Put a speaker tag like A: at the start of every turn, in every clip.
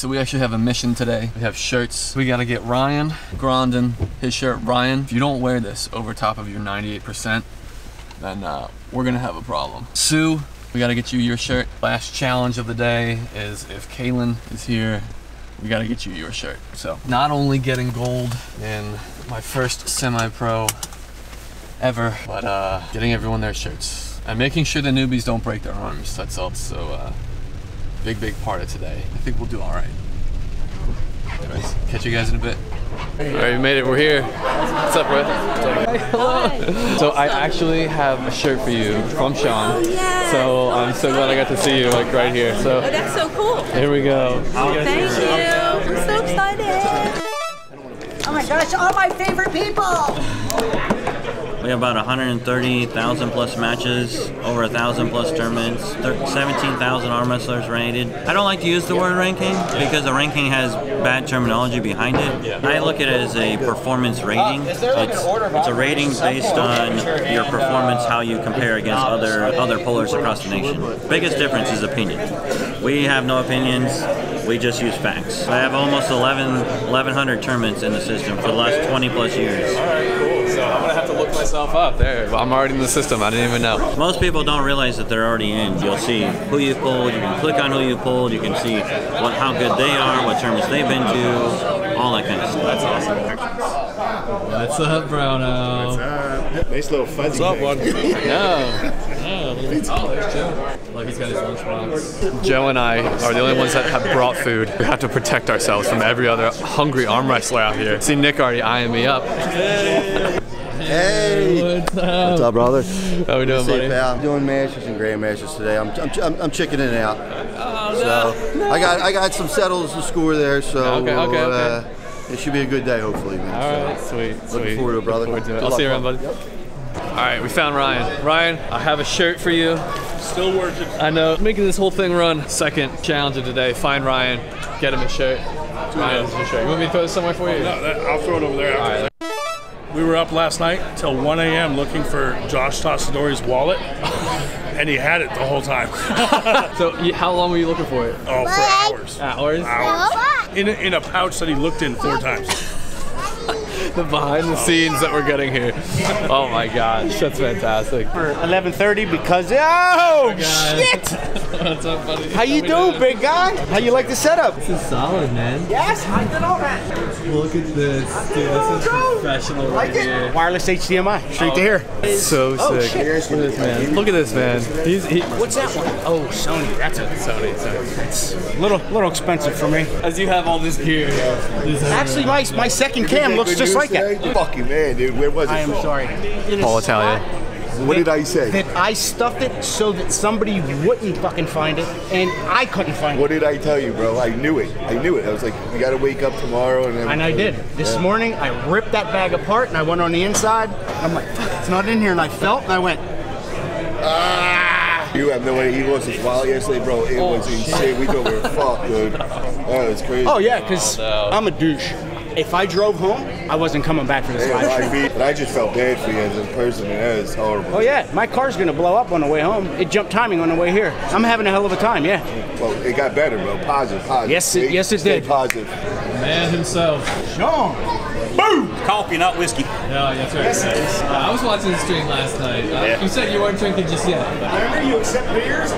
A: so we actually have a mission today. We have shirts. We gotta get Ryan Grondin his shirt. Ryan, if you don't wear this over top of your 98%, then uh, we're gonna have a problem. Sue, we gotta get you your shirt. Last challenge of the day is if Kaylin is here, we gotta get you your shirt. So not only getting gold in my first semi-pro ever, but uh, getting everyone their shirts and making sure the newbies don't break their arms. That's also uh, big, big part of today. I think we'll do all right. Anyways, catch you guys in a bit. All right, we made it. We're here. What's up, bro? Hello. So I actually have a shirt for you from Sean.
B: Oh, yeah.
A: So I'm so glad I got to see you like right here. So
B: Oh, that's so cool.
A: here we go.
B: Thank you. I'm so excited.
C: Oh my gosh, all my favorite people!
D: We have about 130,000 plus matches, over a thousand plus tournaments, 17,000 arm wrestlers rated. I don't like to use the word ranking because the ranking has bad terminology behind it. I look at it as a performance rating. It's, it's a rating based on your performance, how you compare against other other pullers across the nation. Biggest difference is opinion. We have no opinions. We just use facts. I have almost 11, 1,100 tournaments in the system for the last 20 plus years.
A: So I'm gonna have to look myself up there. I'm already in the system. I didn't even know.
D: Most people don't realize that they're already in. You'll see who you pulled. You can click on who you pulled. You can see what how good they are, what tournaments they've been to, all that kind of stuff. That's awesome.
A: What's up, Browno?
E: Nice little fuzzy. What's up, one?
A: No. Oh, there's Joe. Look, he's got his lunchbox. Joe and I are the only ones that have brought food. We have to protect ourselves from every other hungry arm wrestler out here. See Nick already eyeing me up.
E: Hey.
A: What's up?
E: What's up, brother?
A: How we doing,
E: Say,
A: buddy?
E: pal. Doing masters and grand grandmasters today. I'm, I'm, I'm, I'm chickening out.
A: Oh,
E: so I got I got some settles to score there. So
A: Okay, okay,
E: uh,
A: okay.
E: It should be a good day, hopefully, man.
A: All right,
E: So,
A: sweet,
E: Looking
A: sweet.
E: forward to it, brother.
A: To it. I'll see you around,
E: luck,
A: buddy. All right, we found Ryan. Ryan, I have a shirt for you.
F: Still working.
A: I know, making this whole thing run. Second challenge of the day. Find Ryan, get him a shirt. Ryan, this is your shirt. You want me to throw this somewhere for oh, you?
F: No, that, I'll throw it over there. after. We were up last night till 1 a.m. looking for Josh Tassadori's wallet, and he had it the whole time.
A: So, how long were you looking for it?
F: oh, for hours.
A: Hours.
F: Hours. In a, in a pouch that he looked in four times.
A: The behind the scenes that we're getting here. Oh my gosh, that's fantastic.
G: For 11:30 because oh, oh shit!
A: What's up, buddy?
G: How you doing, big guy? How you like the setup?
A: This is solid, man.
G: Yes, I did all that.
A: Look at this, dude. This is professional right
G: Like it?
A: here.
G: Wireless HDMI, straight to here.
A: So
G: Oh,
A: sick.
G: shit.
A: Look at this man. Look at this man. He's he,
G: What's that one? Oh, Sony. That's a
A: Sony. Sony.
G: it's a little little expensive for me.
A: As you have all this gear. this-
G: Actually, my my second cam looks just like that.
E: Fucking man, dude. Where was it?
G: I am sorry.
A: Paul Italia.
E: What did I say?
G: that I stuffed it so that somebody wouldn't fucking find it, and I couldn't find
E: What
G: it.
E: What did I tell you, bro? I knew it. I knew it. I was like, you got to wake up tomorrow and.
G: And I did. This morning, I ripped that bag apart and I went on the inside. I'm like, fuck, it's not in here. And I felt and I went, ah.
E: You have no idea. He lost his wallet yesterday, bro. It was insane. We thought we were fucked, dude. That was crazy.
G: oh yeah, because I'm a douche. If I drove home, I wasn't coming back for this
E: Yeah,
G: live
E: I,
G: stream.
E: mean, and I just felt bad for you as a person, man. That is horrible.
G: Oh yeah, my car's gonna blow up on the way home. It jumped timing on the way here. I'm having a hell of a time. Yeah.
E: Well, it got better, bro. Positive, positive.
G: Yes, it- yes, it
E: stay
G: did.
E: Positive.
A: Man himself.
G: Sean. Boo.
D: Coffee, not whiskey.
A: No, that's right. Uh, I was watching the stream last night. Uh, You said you weren't drinking just yet.
G: Remember you accept beers?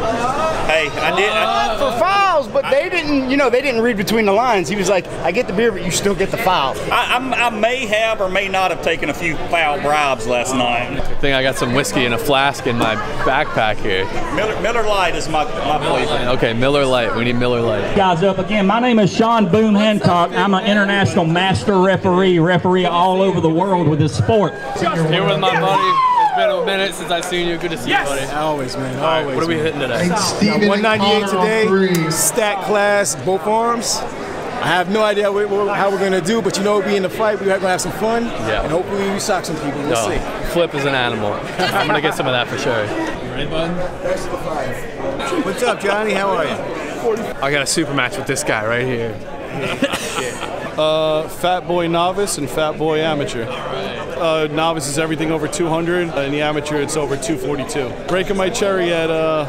D: Hey, I did. I,
G: For files, but they didn't. You know, they didn't read between the lines. He was like, "I get the beer, but you still get the foul."
H: I, I'm- I may have or may not have taken a few foul bribes last night.
A: I think I got some whiskey in a flask in my backpack here.
H: Miller, Miller Lite is my, my flavor.
A: Okay, Miller Lite. We need Miller Lite.
I: guys up again. My name is Sean Boom Hancock. I'm an international master referee, referee all over the world with this sport.
A: Here with my buddy. It's been a minute since I've seen you. Good to see you, buddy.
G: Always, man.
A: All right, what are we hitting today?
G: Got 198 today. Stat class, both arms. I have no idea what, what- how we're gonna do, but you know, we in the fight. We're gonna have some fun,
A: Yeah.
G: and hopefully we sock some people. We'll
A: No,
G: see.
A: Flip is an animal. I'm gonna get some of that for sure. Ready, bud?
G: What's up, Johnny? How are you?
A: I got a super match with this guy right here.
F: Uh, Fat Boy Novice and Fat Boy Amateur. Uh, novice is everything over 200, and the amateur it's over 242. Breaking my cherry at uh,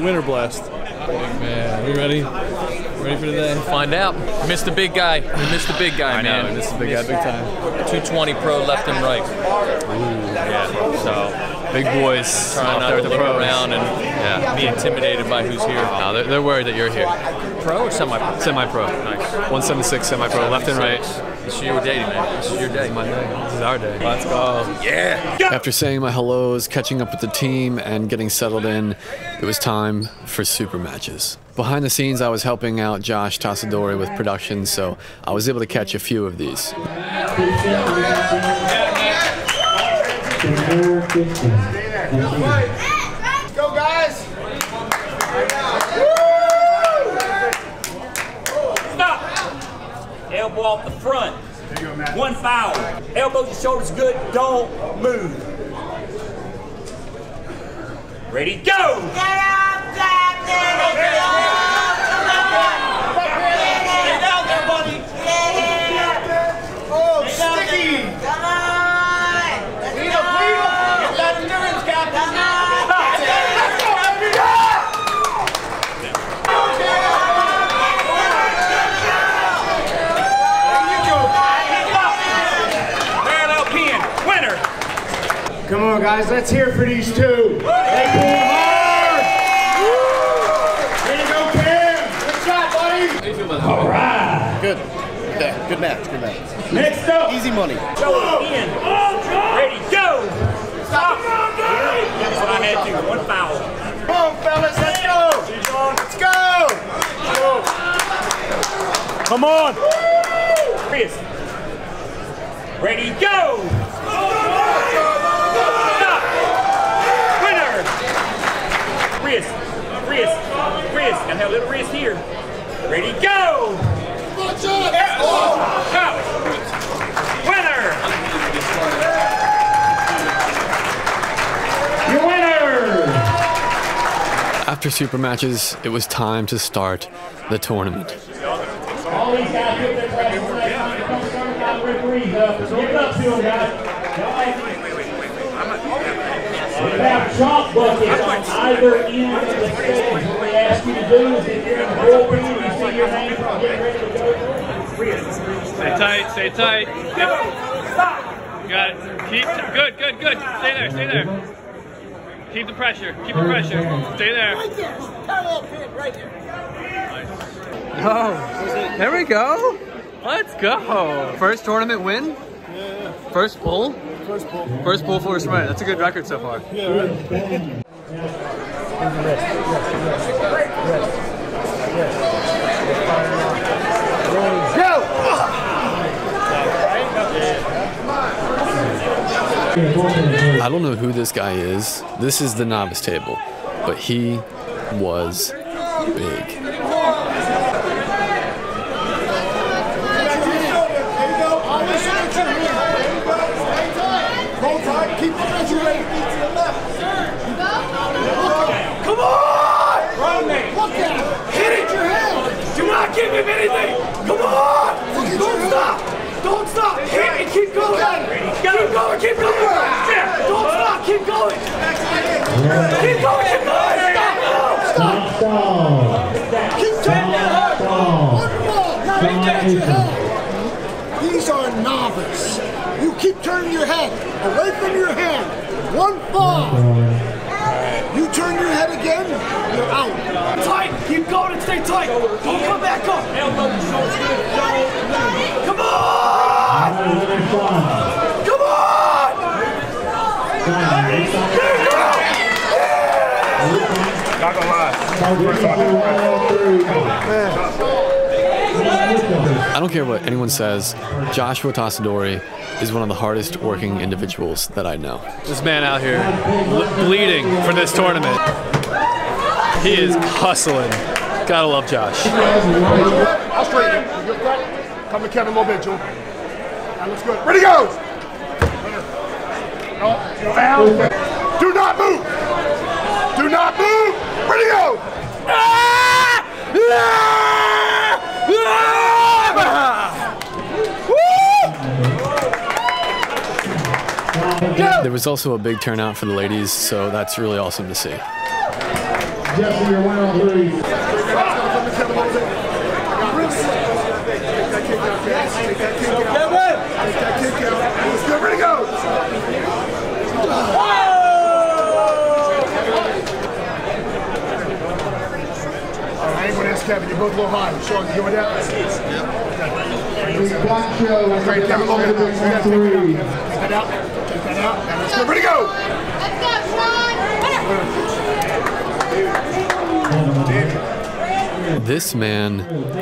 F: Winter Blast.
A: Man, we ready? Ready for today?
J: Find out. Missed the big guy. We missed the big guy,
A: I
J: man.
A: we missed the big guy big time.
J: 220 pro left and right. Ooh, yeah. So
A: Big boys
J: trying
A: out
J: not
A: there
J: to
A: with the
J: look
A: pros.
J: around and
A: Yeah.
J: be intimidated by who's here.
A: No, they're, they're worried that you're here.
J: Pro or semi-pro?
A: Semi-pro.
J: Nice.
A: 176 semi-pro, left and right.
J: This is your day, man. This is your day.
A: My day. This is our day.
J: Let's go.
A: Yeah. After saying my hellos, catching up with the team, and getting settled in, it was time for super matches. Behind the scenes, I was helping out Josh Tassadori with production, so I was able to catch a few of these.
F: Go, guys!
H: Stop. Elbow off the front. One foul. Elbows and shoulders good. Don't move. Ready, go! Get up, Stay down there, buddy.
F: Oh, sticky!
K: Come on!
F: Lead up, lead up! Get that endurance, Captain!
H: Parallel pin. Winner.
F: Come on, guys, let's hear for these two. They pull hard! Way to go, Cam! Good shot, buddy! All right!
L: Good. Good, good match. Good match.
F: Next up!
L: Easy money.
H: Go in. Ready, go! Stop. That's what I had to. One foul.
F: Come on, fellas, let's go! Let's go! Come on!
H: Chris. Ready, go! Stop! Winner! Chris, Chris, Chris. Gotta have a little wrist here. Ready, go! Go! Winner!
F: Your winner!
A: After super matches, it was time to start the tournament.
C: All these guys get their press tonight. Come start by the referees up. Give it up to them, guys. We have chalk buckets on either end of the stage. What we ask you to do is if you're in the bullpen and you see your name getting ready to go,
M: Stay tight, stay tight. You got it. Keep good, good, good. Stay there, stay there. Keep the pressure. Keep the pressure. Stay there.
A: Oh, there we go. Let's go. First tournament win? First pull?
F: First pull.
A: First pull for a sprint. That's a good record so far. I don't know who this guy is. This is the novice table, but he was big.
F: Give him anything! Come on! Don't stop! Don't stop! Hit and keep going! Keep going, keep going! Don't stop, keep going! Keep going, keep going! Stop! Stop! Keep turning your head! One ball! Now hit at your head! These are novice. You keep turning your head away from your hand. One fall. You turn your head again, you're out. Tight. Keep going and stay tight. Don't come back up. Come on!
A: I don't care what anyone says, Joshua Tassadori is one of the hardest working individuals that I know. This man out here bleeding for this tournament. He is hustling. Gotta love Josh.
F: Come to Kevin a little bit. That looks good. Ready, go! No. Do not move! Do not move! Ready, go! Ah!
A: There was also a big turnout for the ladies, so that's really awesome to see.
F: Jesse, your winner, please.
E: Take that kick out. Take that kick out. Let's go. Ready to go. All right, I ain't gonna ask Kevin. You're both a little high. Sean, you good with that? Great, Kevin, look at that. Take that out. Take that out. And let's go. Ready to go.
A: This man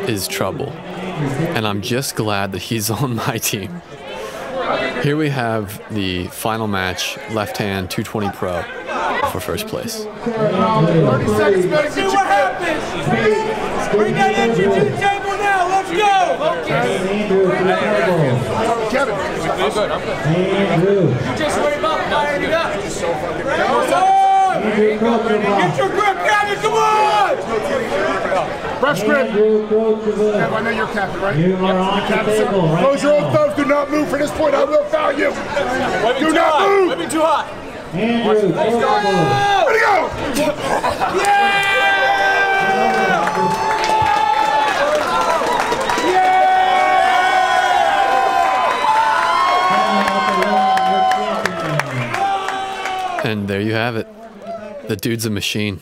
A: is trouble, and I'm just glad that he's on my team. Here we have the final match, left hand 220 Pro for first place.
E: 30 seconds, better
G: See what happens. Bring that engine to the table now. Let's go.
E: Kevin.
G: I'm good. I'm good. You just worry about firing it up. Come on. Get your grip, Kevin. Come on.
E: Fresh grip. Kev, I know you're captain, right? You are on the table. Right Close your own thumbs. Do not move from this point. I will foul you. Do not move.
G: Let me too hot.
I: Andrew,
E: Ready to go.
A: And there you have it. The dude's a machine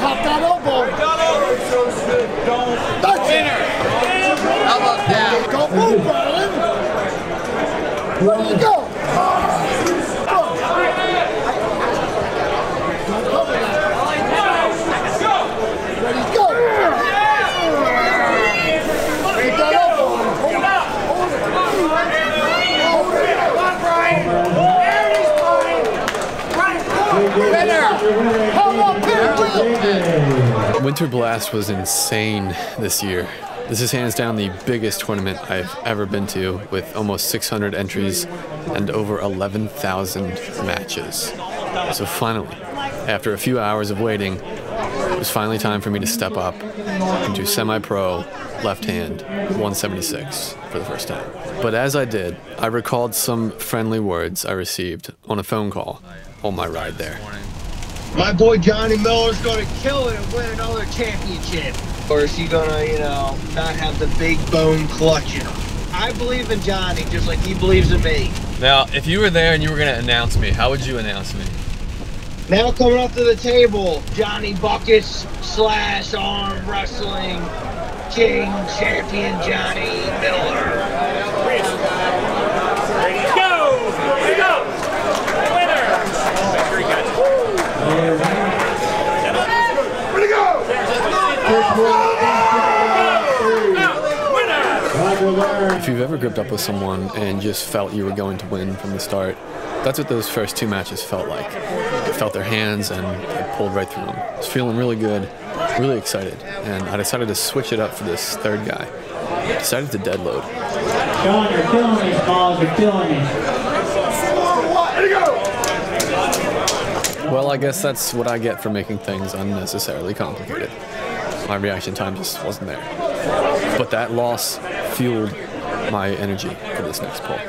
E: hop that elbow. That's it.
G: Elbows down.
E: Don't move, Brian. Ready to go. Ready to go. Ain't that elbow. Hold it. Hold it. Come on, Brian. There he's Brian. Better. Hold on, Peter.
A: Winter Blast was insane this year. This is hands down the biggest tournament I've ever been to, with almost 600 entries and over 11,000 matches. So finally, after a few hours of waiting, it was finally time for me to step up and do semi-pro left hand 176 for the first time. But as I did, I recalled some friendly words I received on a phone call on my ride there.
N: My boy Jonny Miller's gonna kill it and win another championship. Or is he gonna, you know, not have the big bone clutching him? I believe in Johnny just like he believes in me.
A: Now, if you were there and you were going to announce me, how would you announce me?
N: Now coming up to the table, Johnny Buckets slash arm wrestling king champion Jonny Miller.
H: Ready, go! Ready, go! Winner! Make sure you got it.
E: Ready to go.
A: If gripped up with someone and just felt you were going to win from the start, that's what those first two matches felt like. I felt their hands and I pulled right through them. I was feeling really good, really excited, and I decided to switch it up for this third guy. I decided to dead load.
I: You're killing these balls. You're killing these.
E: Ready to go.
A: Well, I guess that's what I get for making things unnecessarily complicated. My reaction time just wasn't there. But that loss fueled my energy for this next
E: buddy.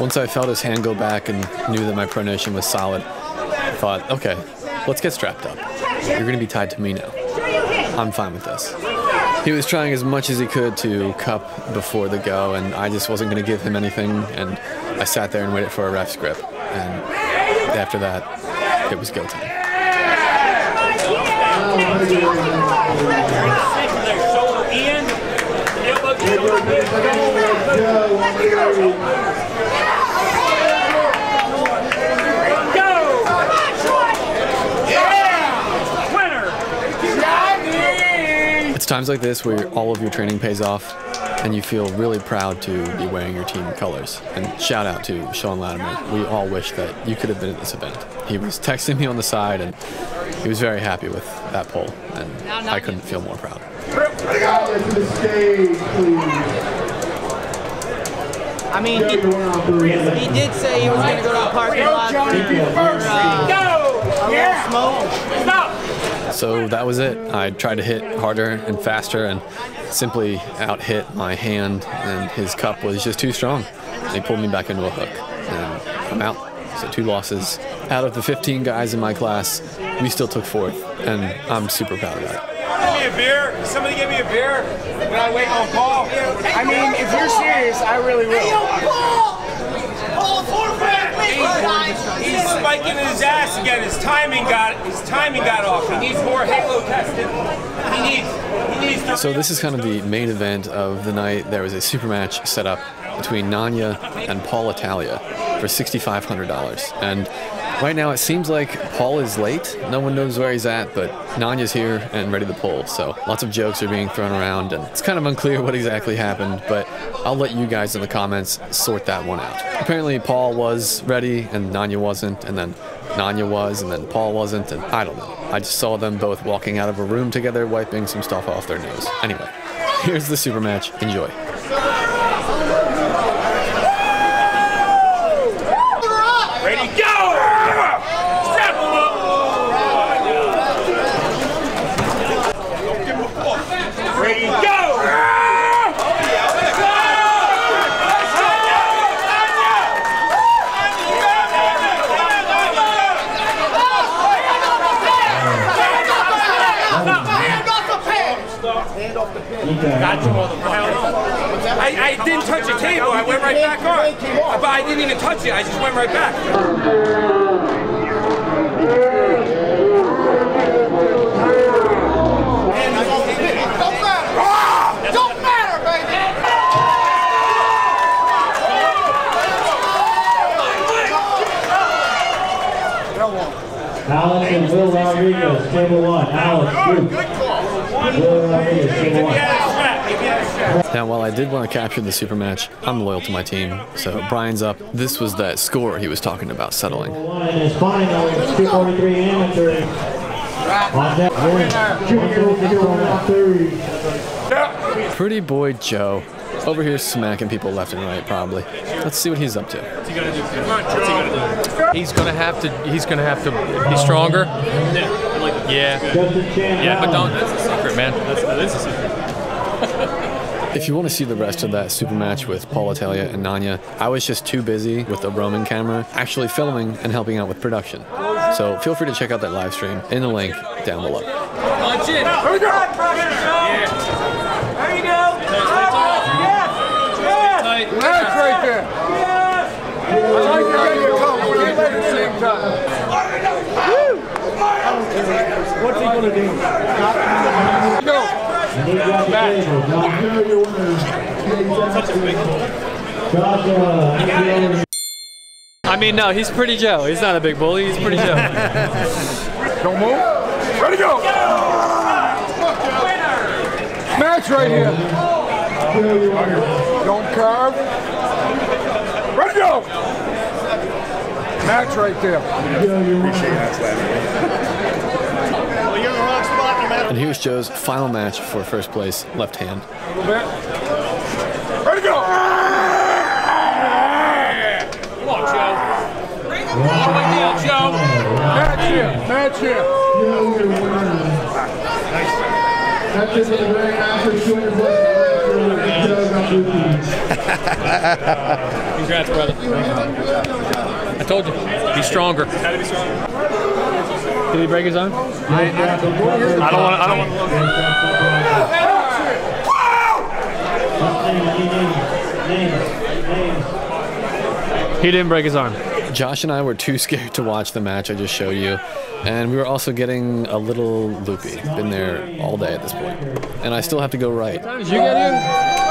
A: Once I felt his hand go back and knew that my pronation was solid, I thought, okay, let's get strapped up. You're going to be tied to me now. I'm fine with this. He was trying as much as he could to cup before the go, and I just wasn't going to give him anything, and I sat there and waited for a ref's grip. And after that, it was go time. It's times like this where all of your training pays off, and you feel really proud to be wearing your team colors. And shout out to Sean Latimer. We all wish that you could have been at this event. He was texting me on the side, and he was very happy with that poll, and I couldn't feel more proud.
F: Nanya to the stage, please.
O: I mean, he, he did say he was going to go to the parking lot for, for uh, a little smoke.
P: Stop!
A: So that was it. I tried to hit harder and faster and simply out hit my hand, and his cup was just too strong. And he pulled me back into a hook, and I'm out. So two losses. Out of the 15 guys in my class, we still took fourth, and I'm super proud of that.
H: Give me a beer. Somebody give me a beer when I wait on Paul. I mean, if you're serious, I really will. Hey, yo, Paul! Paul, forfeit! He's, spiking his ass again. His timing got his timing got off. He needs more Halotestin. He needs.
A: So this is kind of the main event of the night. There was a super match set up between Nanya and Paul Italia for $6,500. And right now it seems like Paul is late. No one knows where he's at, but Nanya's here and ready to pull. So lots of jokes are being thrown around, and it's kind of unclear what exactly happened, but I'll let you guys in the comments sort that one out. Apparently Paul was ready and Nanya wasn't, and then Nanya was, and then Paul wasn't, and I don't know. I just saw them both walking out of a room together, wiping some stuff off their nose. Anyway, here's the super match. Enjoy.
H: Ready, go! Step him up! Ready, go! Got you, motherfucker. I, I didn't touch the table. I went right back on. But I didn't even touch it. I just went right back. Ah!
F: Don't matter, baby!
I: Alex and Will Rodriguez, table one. Alex, Duke. Will Rodriguez, table one.
A: Now, while I did want to capture the super match, I'm loyal to my team. So Brian's up. This was that score he was talking about settling.
I: One in his final, it's 243 amateur. On deck, winner, Junior 013.
A: Pretty boy Joe. Over here smacking people left and right, probably. Let's see what he's up to.
J: He's gonna have to. He's gonna have to be stronger. Yeah. Yeah, but don't. That's a secret, man. That's, that is a secret.
A: If you want to see the rest of that super match with Paul Italia and Nanya, I was just too busy with the Roman camera actually filming and helping out with production. So feel free to check out that live stream in the link down below.
M: Punch in.
H: Here we go!
M: Yeah.
H: There you go! Yes! Yes!
M: Tight.
F: That's right there. I like to get you a couple. We can't let it at the same time.
I: What's he gonna do?
F: Go.
I: And he got the table. Joshua, Joshua,
J: I mean, no, he's pretty Joe. He's not a big bully. He's pretty Joe.
F: Don't move. Ready, go. Match right here. Don't carve. Ready, to go. Match right there.
A: And here's Joe's final match for first place, left hand.
F: Ready to go.
M: Come on, Joe. All the way down, Joe.
F: Match here. Match here. That's just a very nice 200
J: Congrats, brother. I told you, be stronger. How to be stronger. Did he break his arm? I, don't want. I don't want. He didn't break his arm.
A: Josh and I were too scared to watch the match I just showed you, and we were also getting a little loopy. Been there all day at this point, and I still have to go right.
J: Did you get here?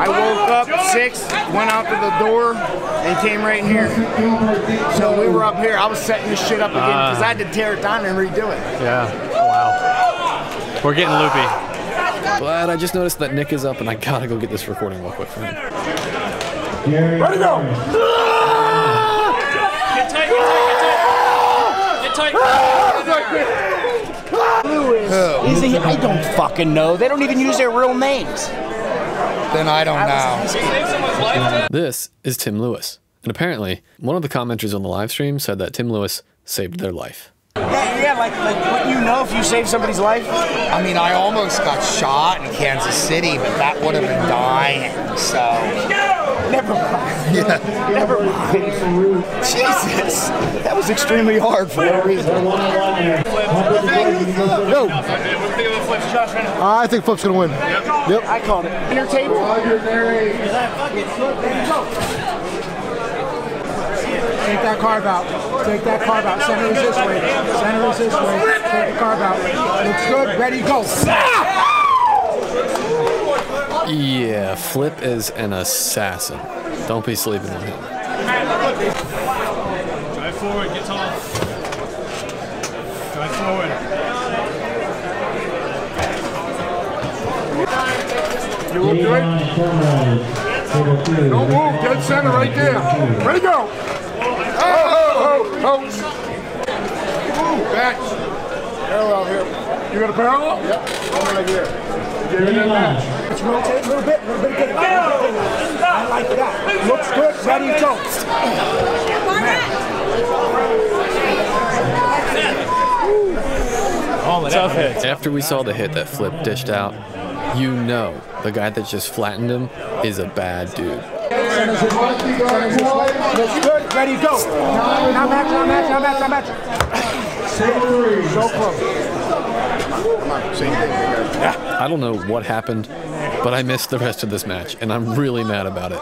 G: I woke up six, went out to the door, and came right here. So we were up here. I was setting this shit up again because I had to tear it down and redo it.
J: Yeah. Wow. We're getting loopy.
A: Glad I just noticed that Nick is up, and I gotta go get this recording real quick for him.
F: Ready, go.
M: Get tight, get tight, get tight. Get tight.
F: Right there.
I: Lewis. Is he? I don't fucking know. They don't even use their real names.
Q: Then I don't know.
A: This is Tim Lewis. And apparently, one of the commenters on the live stream said that Tim Lewis saved their life.
I: Yeah, yeah, like like what you know if you save somebody's life.
Q: I mean, I almost got shot in Kansas City, but that would have been dying. So.
I: Never mind.
Q: Yeah.
I: Never mind. Jesus, that was extremely hard for no reason.
G: Uh, I think Flip's gonna win. Yep. yep.
I: I called it. Inner table.
G: Take that carve out. Take that carve out. Center is this way. Center is this way. Take the carve out. Looks good. Ready, go.
A: Yeah, Flip is an assassin. Don't be sleeping on him.
F: Drive forward, get tall. Drive forward.
G: You look good. Don't move. Dead center right there. Ready, go. Oh, oh, oh, oh. Move, back. Parallel here. You got a parallel? Yep. One right here. Get in that match. Let's rotate a little bit. A little bit. Get it. I like that. Looks good. Ready, go.
A: Tough hit. After we saw the hit that Flip dished out, you know the guy that just flattened him is a bad dude.
G: Center's this way. Center's this way. Looks good. Ready, go. Now match, now match, now match, now match. So close. Come on, same thing.
A: I don't know what happened, but I missed the rest of this match, and I'm really mad about it.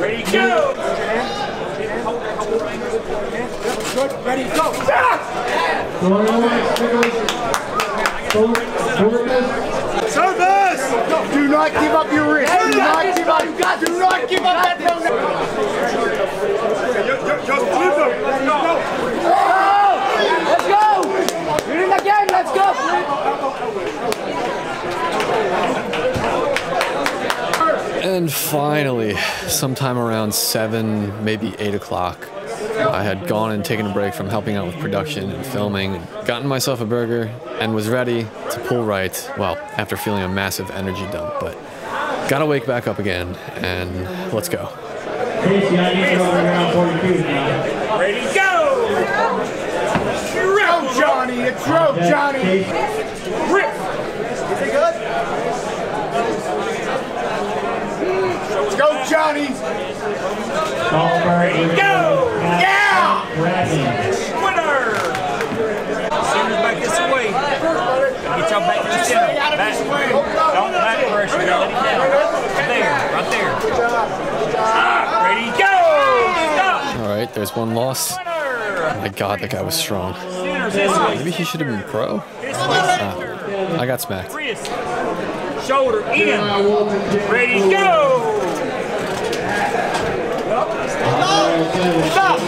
H: Ready, go!
G: Ready, go.
H: Service!
G: Do not give up your wrist. Do not give up. Do not give up that phone.
H: Just flip him.
G: Let's go. You're in the game. Let's go.
A: And finally, sometime around 7, maybe 8 o'clock, I had gone and taken a break from helping out with production and filming, and gotten myself a burger, and was ready to pull right, well, after feeling a massive energy dump, but gotta wake back up again, and let's go.
R: Casey, I need to go around 42 now.
H: Ready, go!
G: Go, Johnny. It's road, Johnny.
H: Rip!
G: Is it good? Let's go, Johnny.
R: Ready,
H: go!
G: Yeah!
H: Winner! Center's back this way. Get y'all back to the center. Back. Don't back pressure. Let it down. There, right there. Ready, go! Stop!
A: All right, there's one loss. Oh my god, that guy was strong.
H: Center's this way.
A: Maybe he should have been pro?
H: This way.
A: Ah, I got smacked.
H: Shoulder in. Ready, go! Stop!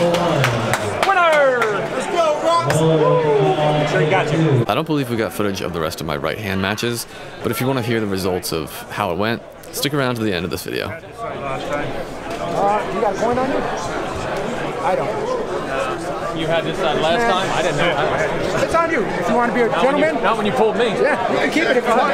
H: Winner! Let's go, Rocks! Sure got you.
A: I don't believe we got footage of the rest of my right hand matches, but if you want to hear the results of how it went, stick around to the end of this video.
G: Uh, you got a coin on you? I don't.
J: You had this uh, last time? I didn't know.
G: It's on you. If you want to be a
J: not, when you,
G: gentleman,
J: not when you pulled me.
G: yeah, you can keep it if you want.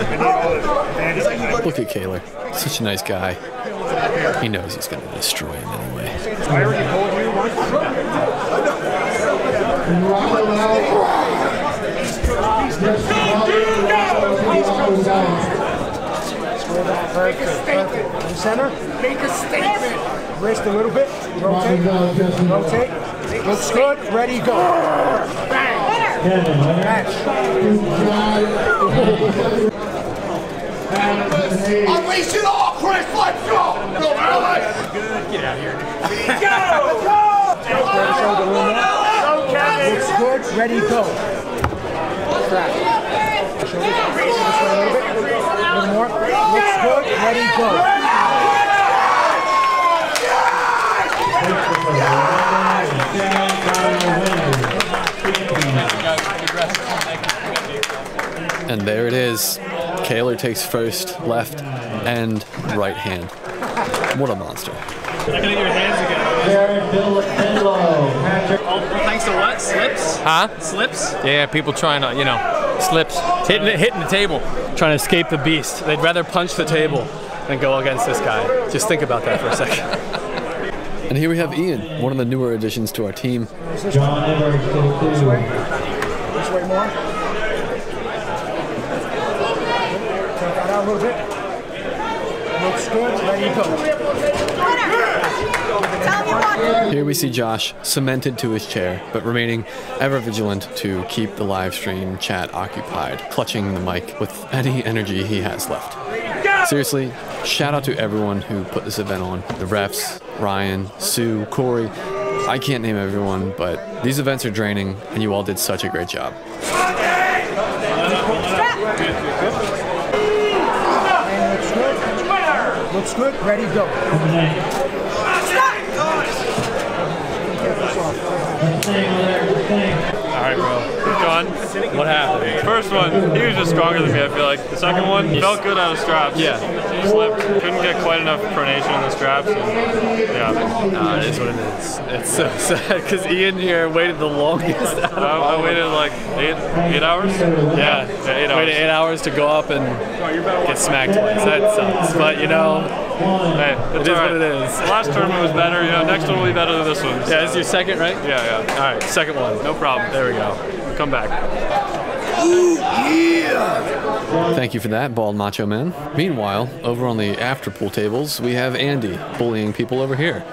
A: Look at Kahler. Such a nice guy. He knows he's going to destroy him anyway.
G: Center. Make a statement. Wrist a little bit. Rotate. Rotate. Looks good. Ready, go. Bang.
H: Unleash it all, Chris! Let's go! Go, Alex! Good, get out of here. Go! Go!
G: Looks good. Ready, go. Strap. Shoulder this way a little bit. A little more. Looks good. Ready, go.
A: And there it is. Kahler takes first left, and right hand. What a monster.
J: Not gonna get your hands again. All thanks to what? Slips?
M: Huh?
J: Slips?
M: Yeah, people trying to, you know, slips, hitting it, hitting the table, trying to escape the beast. They'd rather punch the table than go against this guy. Just think about that for a second.
A: And here we have Ian, one of the newer additions to our team.
I: John Evers to the
E: This
I: two.
E: way. This way more. Take that out a little bit. Looks good. Go.
A: Here we see Josh cemented to his chair, but remaining ever vigilant to keep the live stream chat occupied, clutching the mic with any energy he has left. Seriously, shout out to everyone who put this event on the refs, Ryan, Sue, Corey. I can't name everyone, but these events are draining, and you all did such a great job.
E: Looks good. Looks good. Ready, go.
J: All right, bro. John, what happened? First one, he was just stronger than me. I feel like the second one felt good out of straps.
M: Yeah.
J: Slipped. Couldn't get quite enough pronation in the straps. And, yeah.
M: Nah, it is what it is. It's so sad because Ian here waited the longest.
J: I, I waited like eight eight hours.
M: Yeah,
J: yeah eight hours.
M: Waited eight hours to go up and get smacked twice. That sucks. But you know,
J: Hey,
M: it
J: it's
M: is
J: all
M: what it is.
J: The last tournament was better. You know, next one will be better than this one.
M: Yeah, this is your second, right?
J: Yeah, yeah.
M: All right, second one.
J: No problem.
M: There we go.
J: Come back.
A: Thank you for that, Bald Macho Man. Meanwhile, over on the after pool tables, we have Andy bullying people over here.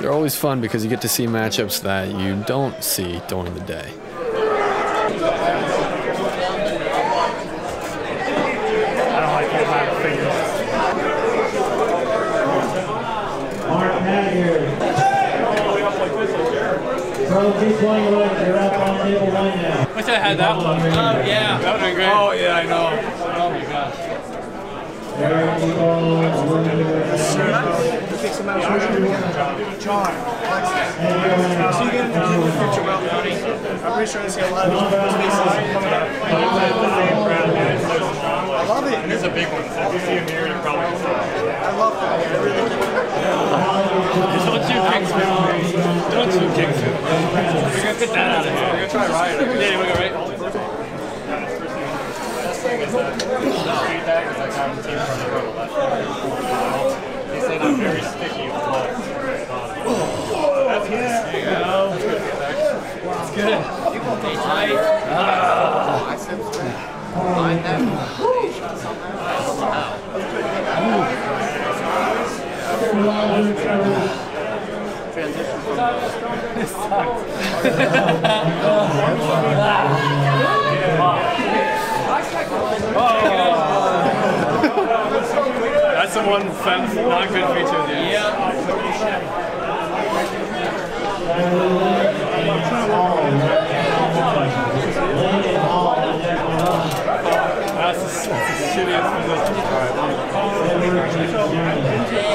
A: They're always fun because you get to see matchups that you don't see during the day.
I: Haggard. Pro G21, you're on table one now.
J: Wish I had that one. Oh, yeah. That would have been great. Oh, yeah, I know. Oh, my gosh.
I: Eric Eagle,
S: I'm pretty sure I see a lot of these faces coming up. I love it.
J: It's a big one. So if you see him here, you probably can see him.
S: I love that. I really do.
J: Don't you jinx it. Don't We're to get that out of here. We're to try right. Yeah, we're going to go right. Feedback. You
L: Oh.
J: That's the one fe- not good feature That's the, that's the shittiest position.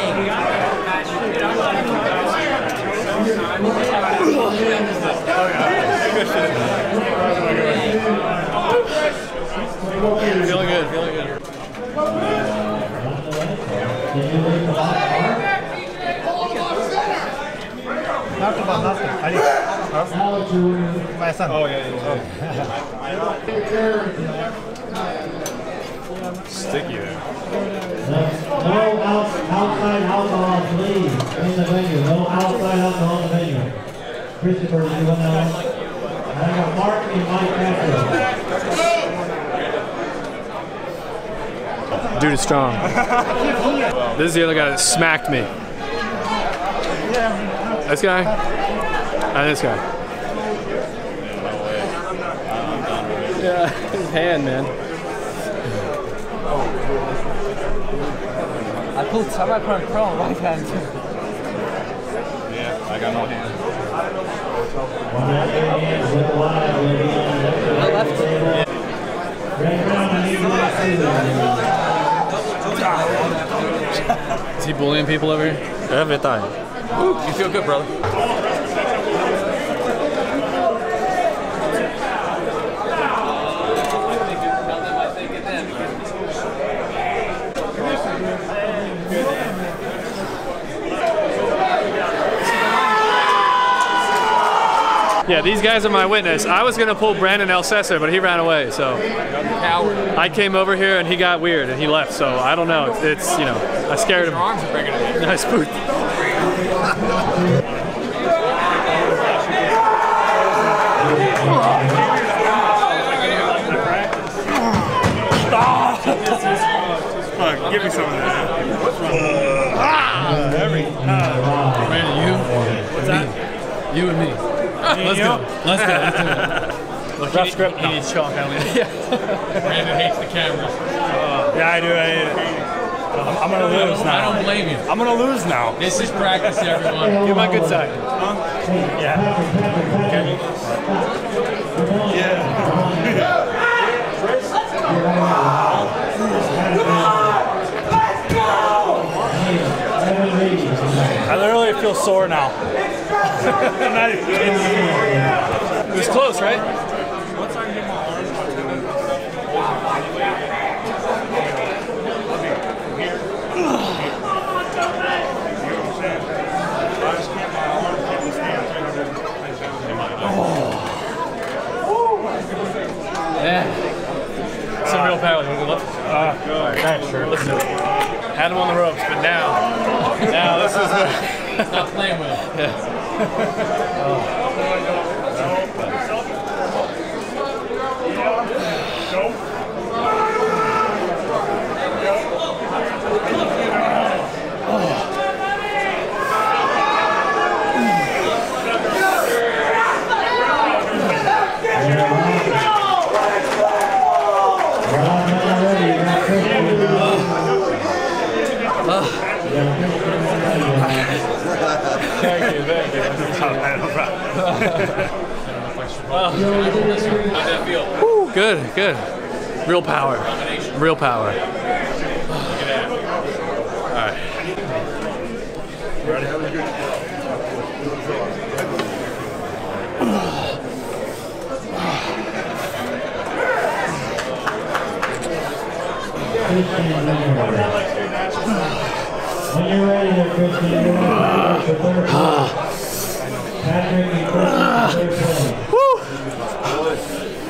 J: Feeling good, feeling good.
S: Talk about nothing. I need. Huh? My son. Oh, yeah, yeah.
J: Sticky there.
I: No outside alcohol, please, in the venue. No outside alcohol in the venue. Christopher, do you want that? I got Mark and Mike Castro.
M: Dude is strong. this is the other guy that smacked me. This guy? And this guy. Yeah, his hand, man.
T: I pulled some I put pro on right hand too.
J: Yeah, I got no hand.
I: One of your hands with live will be on the left. Red Brown, I need you to
M: Is he bullying people over here?
J: Every time.
M: You feel good, brother. These guys are my witness. I was gonna pull Brandon El Cesar, but he ran away. So I came over here and he got weird and he left. So I don't know. It's you know I scared him.
J: arms are bigger than
M: I spooked.
F: Give me some of that. Ah, every time.
A: Brandon, you.
F: What's that?
A: You and me. Let's go. Let's go. Let's do it.
M: Look,
F: Rough
M: he,
F: script.
M: he needs chalk. I don't yeah.
J: Brandon hates the cameras.
F: Yeah, I do. I, I'm, I'm gonna lose now.
J: I don't blame you.
F: I'm gonna lose now.
J: This is practice, everyone.
M: You're my good side. Huh? Yeah. Okay. Yeah. Race. Let's go. Let's go.
F: I literally feel sore now.
M: It was close, right? What's our Yeah. Some real power. You want to go left?
F: Uh, yeah, sure.
M: Let's do it. Had him on the ropes, but now, now this is the.
J: Stop playing with it.
M: Yeah. Oh.
F: Thank you, thank you. No problem.
J: How'd that feel?
M: Woo, good, good. Real power. Real power. All right.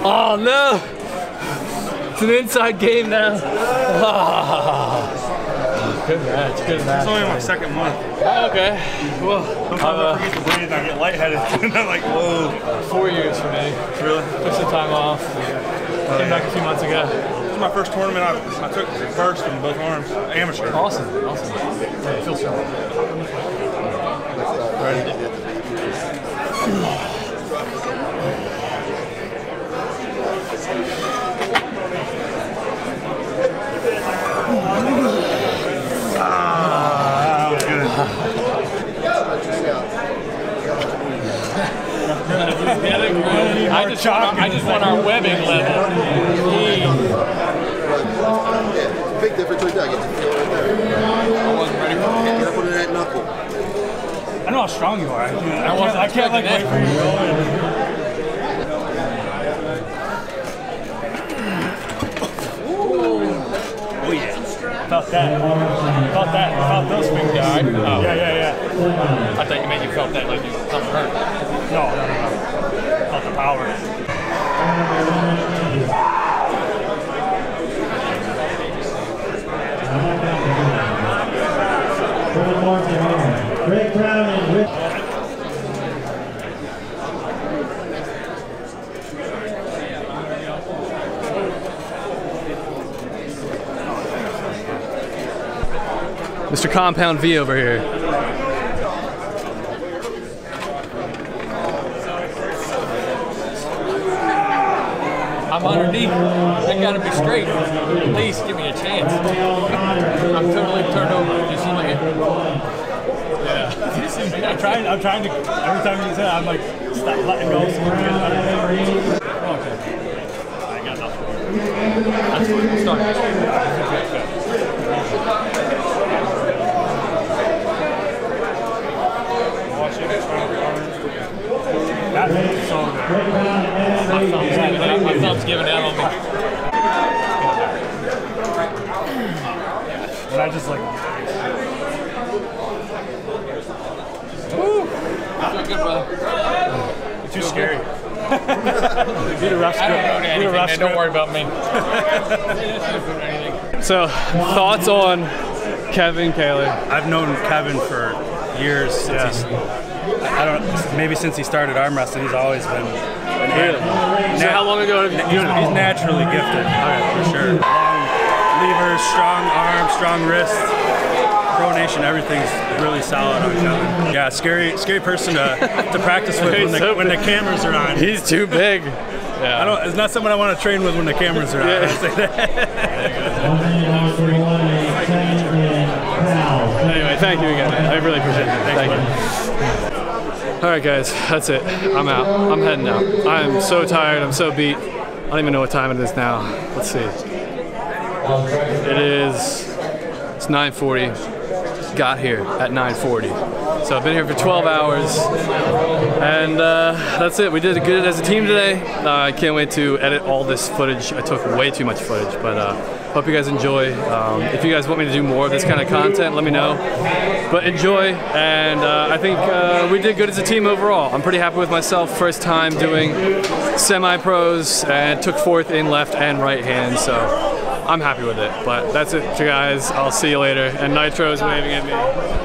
M: Oh no! It's an inside game now. Ah. Good match, good match.
F: It's only my second month.
M: Oh, okay. Well,
F: Sometimes
M: uh,
F: I forget to breathe I get lightheaded. I'm like, whoa.
M: four years for me.
F: Really?
M: Took some time off. Came back a few months ago.
F: This is my first tournament. I, I took first in both arms. Amateur.
M: Awesome, awesome. Yeah, it feels strong.
F: Ah, that was good.
J: I just, I just want our webbing level.
L: Big difference right there. I get to feel it right there. I wasn't ready for it. Get up under that knuckle.
F: I know how strong you are. I, can't, I
J: wasn't
F: can't like wait for you to go in. Oh yeah. Felt that. Felt that. Felt those fingers.
J: Yeah, I- oh.
F: yeah, yeah, yeah.
J: I thought you meant you felt that like you something hurt.
F: No, no, no, no. Felt the power.
I: For the
M: Mr. Compound V over here.
J: I'm underneath. I gotta be straight. Please give me a chance. I'm totally turned over. See my Yeah.
F: I'm trying. I'm trying to. Every time you say, I'm like, stop letting go. Okay. I got nothing.
J: That's start.
F: That's so.
J: My thumb's giving out. My thumb's giving out on me.
F: And I just like.
J: Woo! Feel good, brother.
F: You
J: too scary.
M: Be the rough
J: I don't go to anything. Don't worry about me.
M: So, thoughts on Kevin Kahler?
F: I've known Kevin for years since he's. I don't. Know. Maybe since he started arm wrestling, he's always been. An
M: Really?
F: animal.
M: So how long ago have you-
F: He's, he's naturally gifted, for sure. Long levers, strong arm, strong wrist Pronation, everything's really solid on Kevin. Yeah, scary, scary person to, to practice with when the,
M: so
F: when the cameras are on.
M: He's too big.
F: I don't. It's not someone I want to train with when the cameras are on.
M: Yeah.
F: I'll say that.
M: Anyway, thank you again. I really appreciate it. Thank you. All right, guys, that's it. I'm out. I'm heading out. I am so tired. I'm so beat. I don't even know what time it is now. Let's see. It is. It's 9:40. Got here at 9:40. So I've been here for 12 hours, and uh, that's it. We did good as a team today. Uh, I can't wait to edit all this footage. I took way too much footage, but uh, hope you guys enjoy. Um, if you guys want me to do more of this kind of content, let me know. But enjoy, and uh, I think uh, we did good as a team overall. I'm pretty happy with myself. First time doing semi-pros, and took fourth in left and right hand. So I'm happy with it. But that's it, you guys. I'll see you later. And Nitro's waving at me.